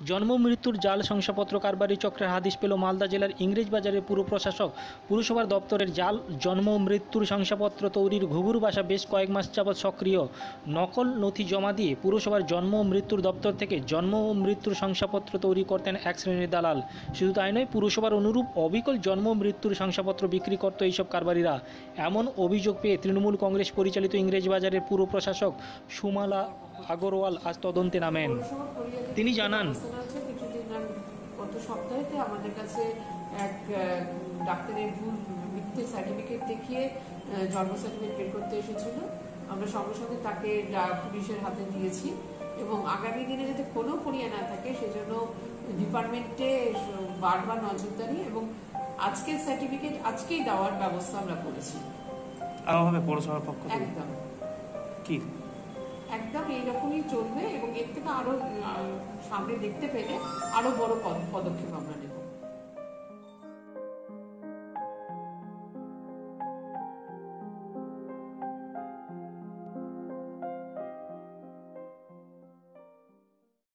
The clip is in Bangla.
জন্ম, মৃত্যুর জাল শংসাপত্র কারবারি চক্রের হাদিস পেল মালদা জেলার ইংরেজবাজারের পুর প্রশাসক। পুরসভার দপ্তরের জাল, জন্ম, মৃত্যুর শংসাপত্র তৈরির ঘুঘুর বাসা বেশ কয়েক মাস যাবৎ সক্রিয়। নকল নথি জমা দিয়ে পুরসভার জন্ম, মৃত্যুর দপ্তর থেকে জন্ম ও মৃত্যুর শংসাপত্র তৈরি করতেন এক শ্রেণির দালাল। শুধু তাই নয়, পুরসভার অনুরূপ অবিকল জন্ম, মৃত্যুর শংসাপত্র বিক্রি করত এইসব কারবারিরা। এমন অভিযোগ পেয়ে তৃণমূল কংগ্রেস পরিচালিত ইংরেজবাজারের পুর প্রশাসক সুমালা আগরওয়াল আজ তদন্তে নামেন। তিনি জানান সপ্তাহেতে আমাদের কাছে এক ডাক্তারের ভুল মিথ্যে সার্টিফিকেট দেখিয়ে জন্ম সার্টিফিকেট বের করতে এসেছিল। আমরা সঙ্গে সঙ্গে তাকে পুলিশের হাতে দিয়েছি এবং আগামী দিনে যাতে কোনো পড়িয়া না থাকে সেজন্য ডিপার্টমেন্টে বারবার নজরদারি এবং আজকের সার্টিফিকেট আজকেই দেওয়ার ব্যবস্থা আমরা করেছি। পৌরসভার পক্ষ একদম। কি? একদম এইরকমই চলবে এবং এর থেকে আরও সামনে দেখতে পেলে আরও বড় পদ- পদক্ষেপ আমরা নেব।